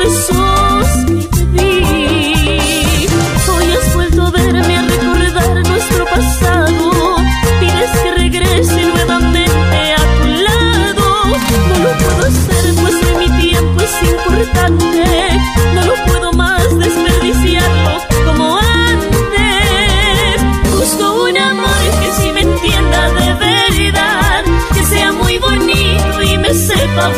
besos que te? Hoy has vuelto a verme a recordar nuestro pasado. Pides que regrese nuevamente a tu lado. No lo puedo hacer, pues en mi tiempo es importante. No lo puedo más desperdiciarlo como antes. Busco un amor que sí me entienda de verdad, que sea muy bonito y me sepa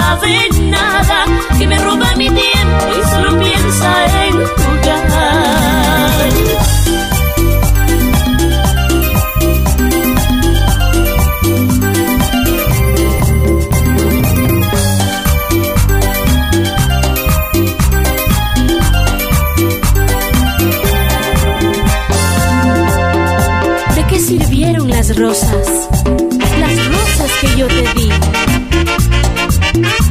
sabe nada, que me roba mi tiempo y solo piensa en jugar. sirvieron las rosas, las rosas que yo te di. Thank you.